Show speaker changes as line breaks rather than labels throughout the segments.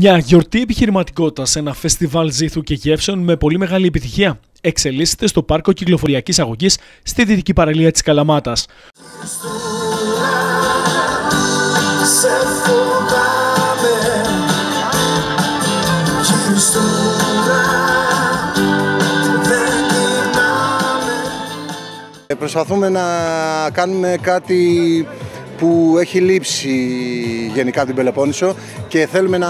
Μια γιορτή επιχειρηματικότητα σε ένα φεστιβάλ ζήθου και γεύσεων με πολύ μεγάλη επιτυχία. Εξελίσσεται στο πάρκο κυκλοφοριακής αγωγής στη δυτική παραλία της Καλαμάτας.
Προσπαθούμε να κάνουμε κάτι που έχει λείψει γενικά την Πελοπόννησο και θέλουμε να,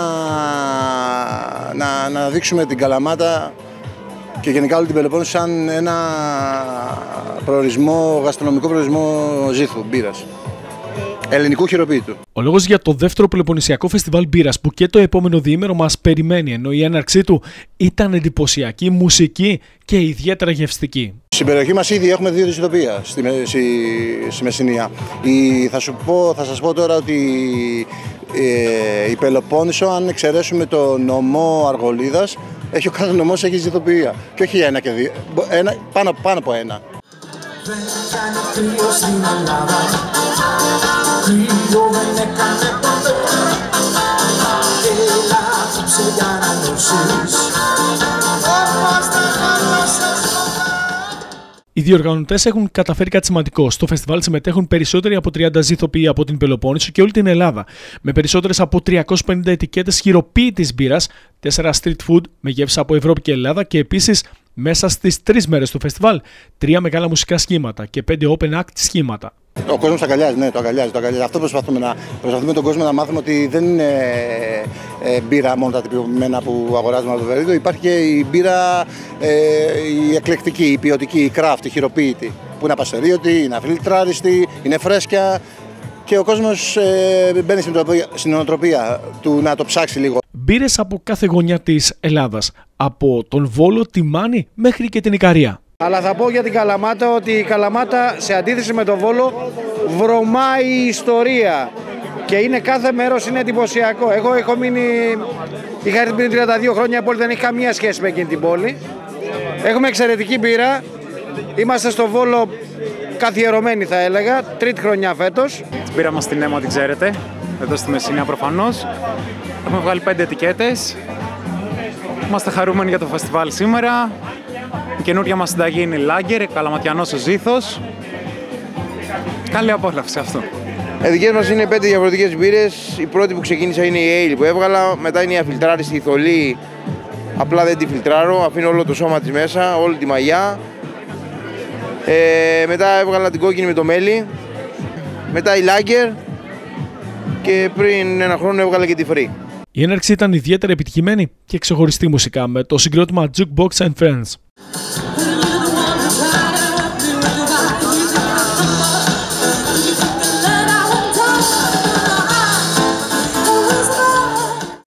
να, να δείξουμε την Καλαμάτα και γενικά όλη την Πελοπόννησο σαν ένα προορισμό, γαστρονομικό προορισμό ζήθου, μπύρας. Ελληνικού χειροποίητου.
Ο λόγος για το δεύτερο Πελοποννησιακό Φεστιβάλ Μπύρας που και το επόμενο διήμερο μας περιμένει, ενώ η έναρξή του ήταν εντυπωσιακή, μουσική και ιδιαίτερα γευστική.
Στην περιοχή μας ήδη έχουμε δύο δυστοπία στη, στη, στη Μεσσηνία. Η, θα, σου πω, θα σας πω τώρα ότι ε, η Πελοπόννησο, αν εξαιρέσουμε το νομό Αργολίδας, έχει ο κάθε νομός έχει ζητοποιία. Και όχι ένα και δύο, ένα, πάνω, πάνω από ένα.
Οι διοργανωτές έχουν καταφέρει κάτι σημαντικό. Στο φεστιβάλ συμμετέχουν περισσότεροι από 30 ζήθοποιοι από την Πελοπόννησο και όλη την Ελλάδα. Με περισσότερες από 350 ετικέτες χειροποίητης μπύρας, 4 street food με γεύση από Ευρώπη και Ελλάδα και επίσης μέσα στις τρεις μέρες του φεστιβάλ, τρία μεγάλα μουσικά σχήματα και πέντε open act σχήματα.
Ο κόσμος το αγκαλιάζει, ναι, το αγκαλιάζει, το αγκαλιάζει. Αυτό προσπαθούμε να προσπαθούμε τον κόσμο να μάθουμε ότι δεν είναι ε, μπύρα μόνο τα τυπημένα που αγοράζουμε από το Βερίδιο. Υπάρχει και η μπύρα ε, η εκλεκτική, η ποιοτική, η craft, η χειροποίητη. Που είναι απαστερίωτη, είναι αφιλτράριστη, είναι φρέσκια και ο κόσμος ε, μπαίνει στην νοοτροπία του να το ψάξει λίγο.
Μπύρες από κάθε γωνιά της Ελλάδας. Από τον Βόλο, τη Μάνη μέχρι και την Ικαρία.
Αλλά θα πω για την Καλαμάτα ότι η Καλαμάτα σε αντίθεση με τον Βόλο βρωμάει η ιστορία και είναι κάθε μέρος είναι εντυπωσιακό. Εγώ έχω μείνει, είχα έρθει πριν 32 χρόνια, η πόλη δεν έχει καμία σχέση με εκείνη την πόλη. Έχουμε εξαιρετική μπύρα, είμαστε στο Βόλο καθιερωμένοι θα έλεγα, τρίτη χρονιά φέτος.
Την πήρα μας στην αίμα την ξέρετε, εδώ στη Μεσσηνία προφανώς. Έχουμε βγάλει πέντε ετικέτες. Είμαστε χαρούμενοι για το φεστιβάλ σήμερα. Η καινούργια μας συνταγή είναι η Lager, καλαματιανός ο ζήθος. Καλή απόλαυση αυτό.
Οι δικές μας είναι πέντε διαφορετικές μπύρες. Η πρώτη που ξεκίνησα είναι η Ale που έβγαλα, μετά είναι η αφιλτράριστη η θολή. Απλά δεν τη φιλτράρω, αφήνω όλο το σώμα της μέσα, όλη τη μαγιά. Ε, μετά έβγαλα την κόκκινη με το μέλι. Μετά η Lager και πριν ένα χρόνο έβγαλα και τη Free.
Η έναρξη ήταν ιδιαίτερα επιτυχημένη και ξεχωριστή μουσικά με το συγκρότημα Jukebox and Friends.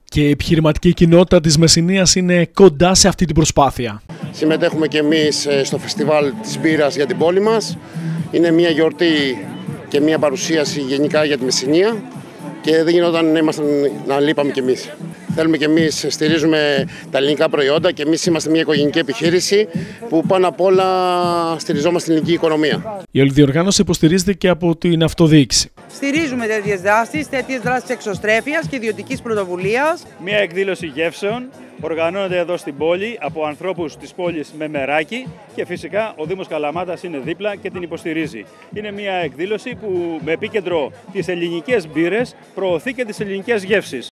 Και η επιχειρηματική κοινότητα της Μεσσηνίας είναι κοντά σε αυτή την προσπάθεια.
Συμμετέχουμε και εμείς στο φεστιβάλ της μπύρας για την πόλη μας. Είναι μια γιορτή και μια παρουσίαση γενικά για τη Μεσσηνία και δεν γινόταν να, ήμασταν, να λείπαμε κι εμείς. Θέλουμε κι εμείς, στηρίζουμε τα ελληνικά προϊόντα και εμείς είμαστε μια οικογενειακή επιχείρηση που πάνω απ' όλα στηριζόμαστε στην ελληνική οικονομία.
Η όλη διοργάνωση υποστηρίζεται και από την αυτοδιοίκηση.
Στηρίζουμε τέτοιες δράσεις, τέτοιες δράσεις εξωστρέφειας και ιδιωτικής πρωτοβουλίας.
Μια εκδήλωση γεύσεων οργανώνεται εδώ στην πόλη από ανθρώπους της πόλης με μεράκι και φυσικά ο Δήμος Καλαμάτας είναι δίπλα και την υποστηρίζει. Είναι μια εκδήλωση που με επίκεντρο τις ελληνικές μπύρες προωθεί και τις ελληνικές γεύσεις.